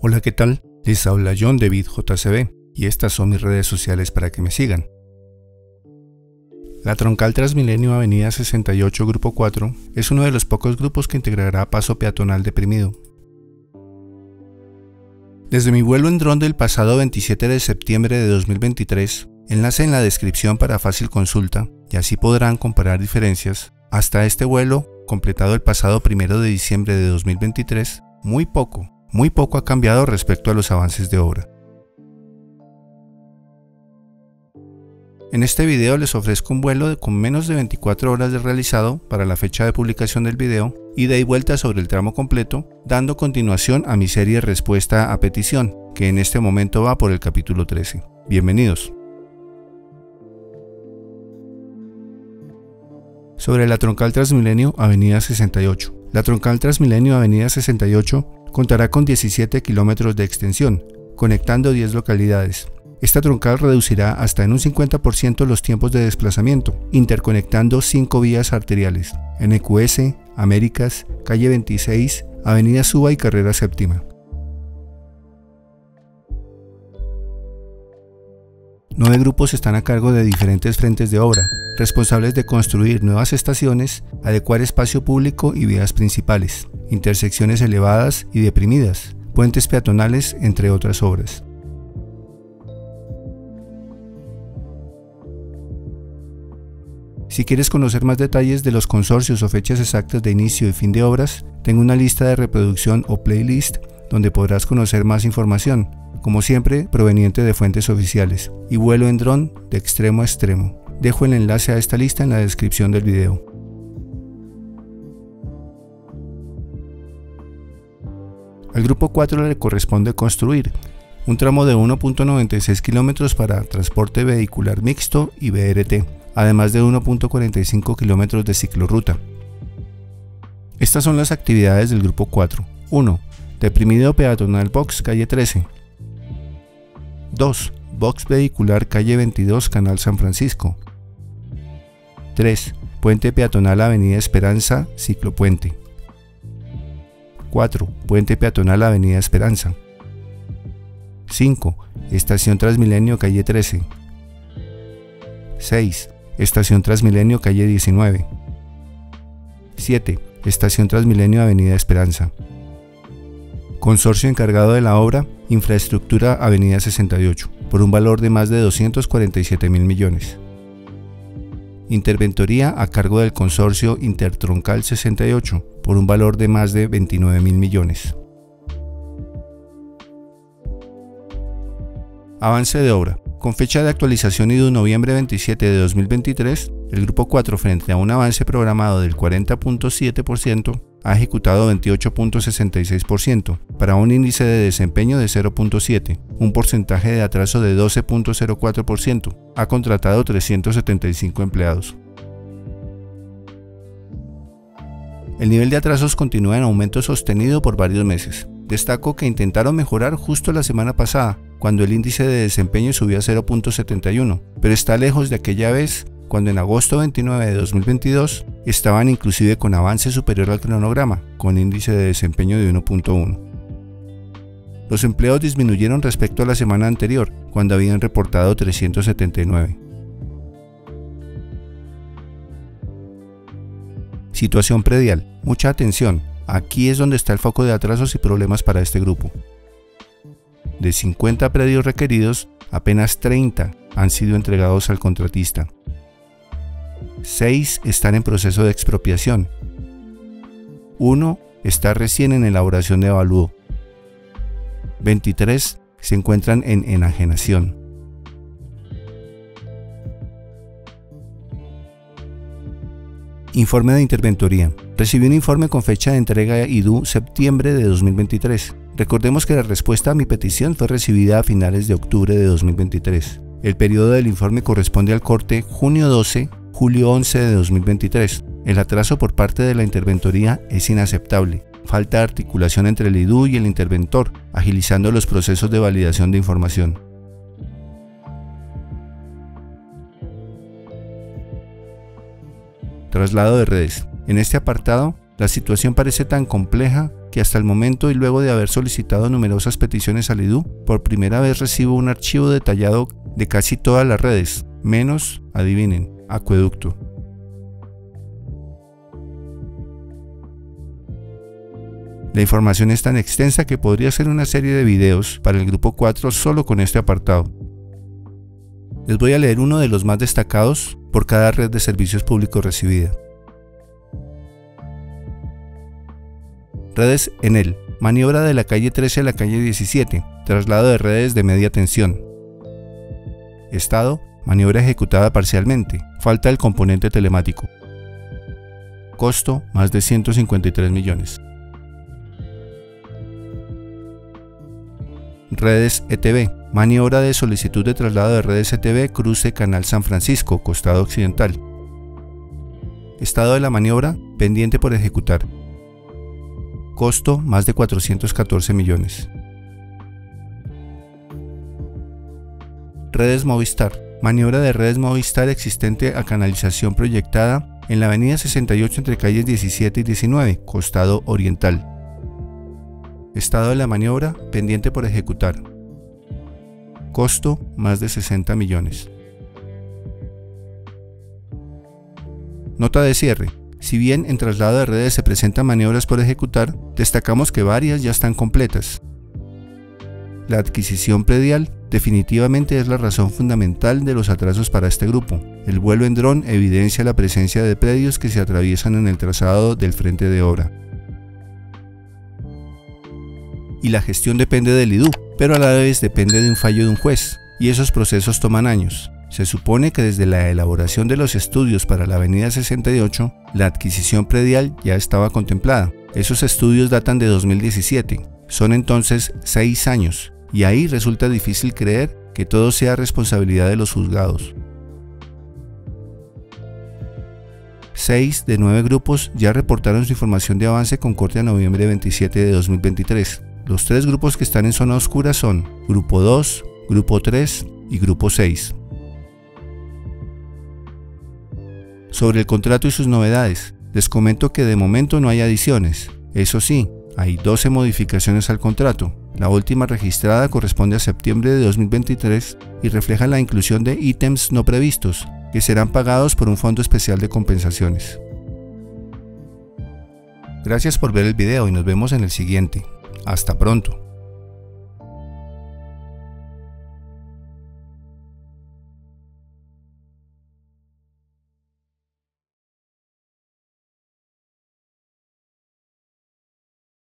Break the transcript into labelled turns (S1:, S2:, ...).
S1: Hola, ¿qué tal? Les habla John David JCB y estas son mis redes sociales para que me sigan. La troncal Transmilenio Avenida 68 Grupo 4 es uno de los pocos grupos que integrará Paso Peatonal Deprimido. Desde mi vuelo en dron del pasado 27 de septiembre de 2023, enlace en la descripción para fácil consulta y así podrán comparar diferencias, hasta este vuelo, completado el pasado 1 de diciembre de 2023, muy poco, muy poco ha cambiado respecto a los avances de obra. En este video les ofrezco un vuelo con menos de 24 horas de realizado para la fecha de publicación del video, ida y vuelta sobre el tramo completo, dando continuación a mi serie Respuesta a Petición, que en este momento va por el capítulo 13. Bienvenidos. Sobre la troncal Transmilenio Avenida 68. La troncal Transmilenio Avenida 68 contará con 17 kilómetros de extensión, conectando 10 localidades, esta troncal reducirá hasta en un 50% los tiempos de desplazamiento, interconectando cinco vías arteriales, NQS, Américas, Calle 26, Avenida Suba y Carrera Séptima. Nueve grupos están a cargo de diferentes frentes de obra, responsables de construir nuevas estaciones, adecuar espacio público y vías principales, intersecciones elevadas y deprimidas, puentes peatonales, entre otras obras. Si quieres conocer más detalles de los consorcios o fechas exactas de inicio y fin de obras, tengo una lista de reproducción o playlist donde podrás conocer más información, como siempre proveniente de fuentes oficiales, y vuelo en dron de extremo a extremo. Dejo el enlace a esta lista en la descripción del video. Al grupo 4 le corresponde construir un tramo de 1.96 kilómetros para transporte vehicular mixto y BRT, además de 1.45 kilómetros de ciclorruta. Estas son las actividades del grupo 4. 1. Deprimido peatonal box calle 13. 2. Box vehicular calle 22 Canal San Francisco. 3. Puente peatonal Avenida Esperanza Ciclopuente. 4. Puente peatonal Avenida Esperanza. 5. Estación Transmilenio calle 13. 6. Estación Transmilenio, calle 19. 7. Estación Transmilenio, Avenida Esperanza. Consorcio encargado de la obra, Infraestructura Avenida 68, por un valor de más de 247 mil millones. Interventoría a cargo del consorcio Intertroncal 68, por un valor de más de 29 mil millones. Avance de obra. Con fecha de actualización de noviembre 27 de 2023, el Grupo 4, frente a un avance programado del 40.7%, ha ejecutado 28.66%, para un índice de desempeño de 0.7, un porcentaje de atraso de 12.04%. Ha contratado 375 empleados. El nivel de atrasos continúa en aumento sostenido por varios meses. Destaco que intentaron mejorar justo la semana pasada, cuando el índice de desempeño subió a 0.71, pero está lejos de aquella vez cuando en agosto 29 de 2022 estaban inclusive con avance superior al cronograma, con índice de desempeño de 1.1. Los empleos disminuyeron respecto a la semana anterior, cuando habían reportado 379. Situación predial. Mucha atención. Aquí es donde está el foco de atrasos y problemas para este grupo. De 50 predios requeridos, apenas 30 han sido entregados al contratista. 6 están en proceso de expropiación. 1 está recién en elaboración de avalúo. 23 se encuentran en enajenación. Informe de interventoría. Recibí un informe con fecha de entrega IDU septiembre de 2023. Recordemos que la respuesta a mi petición fue recibida a finales de octubre de 2023. El periodo del informe corresponde al corte junio 12, julio 11 de 2023. El atraso por parte de la interventoría es inaceptable. Falta articulación entre el IDU y el interventor, agilizando los procesos de validación de información. Traslado de redes. En este apartado, la situación parece tan compleja que hasta el momento y luego de haber solicitado numerosas peticiones al IDU, por primera vez recibo un archivo detallado de casi todas las redes, menos, adivinen, acueducto. La información es tan extensa que podría ser una serie de videos para el grupo 4 solo con este apartado. Les voy a leer uno de los más destacados por cada red de servicios públicos recibida. Redes en él. Maniobra de la calle 13 a la calle 17. Traslado de redes de media tensión. Estado. Maniobra ejecutada parcialmente. Falta el componente telemático. Costo. Más de 153 millones. Redes ETV. Maniobra de solicitud de traslado de redes ETV cruce Canal San Francisco, costado occidental. Estado de la maniobra pendiente por ejecutar. Costo más de 414 millones. Redes Movistar. Maniobra de redes Movistar existente a canalización proyectada en la avenida 68 entre calles 17 y 19, costado oriental. Estado de la maniobra pendiente por ejecutar. Costo más de 60 millones. Nota de cierre. Si bien en traslado de redes se presentan maniobras por ejecutar, destacamos que varias ya están completas. La adquisición predial definitivamente es la razón fundamental de los atrasos para este grupo. El vuelo en dron evidencia la presencia de predios que se atraviesan en el trazado del frente de obra. Y la gestión depende del IDU, pero a la vez depende de un fallo de un juez, y esos procesos toman años. Se supone que desde la elaboración de los estudios para la Avenida 68, la adquisición predial ya estaba contemplada. Esos estudios datan de 2017. Son entonces seis años, y ahí resulta difícil creer que todo sea responsabilidad de los juzgados. Seis de nueve grupos ya reportaron su información de avance con corte a noviembre 27 de 2023. Los tres grupos que están en zona oscura son Grupo 2, Grupo 3 y Grupo 6. Sobre el contrato y sus novedades, les comento que de momento no hay adiciones. Eso sí, hay 12 modificaciones al contrato. La última registrada corresponde a septiembre de 2023 y refleja la inclusión de ítems no previstos, que serán pagados por un fondo especial de compensaciones. Gracias por ver el video y nos vemos en el siguiente. Hasta pronto.